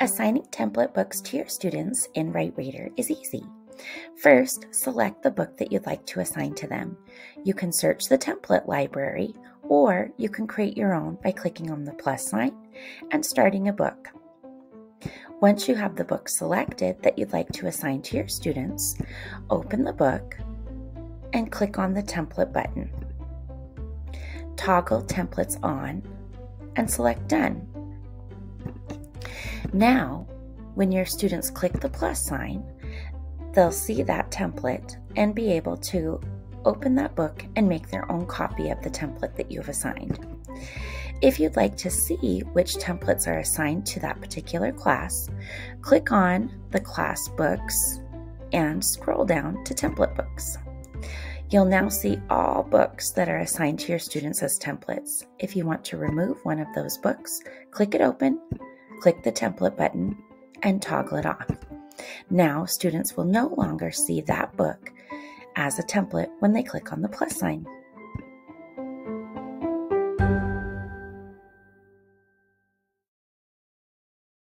Assigning template books to your students in WriteReader is easy. First, select the book that you'd like to assign to them. You can search the template library or you can create your own by clicking on the plus sign and starting a book. Once you have the book selected that you'd like to assign to your students, open the book and click on the template button. Toggle templates on and select done. Now, when your students click the plus sign, they'll see that template and be able to open that book and make their own copy of the template that you've assigned. If you'd like to see which templates are assigned to that particular class, click on the class books and scroll down to template books. You'll now see all books that are assigned to your students as templates. If you want to remove one of those books, click it open, click the template button, and toggle it off. Now, students will no longer see that book as a template when they click on the plus sign.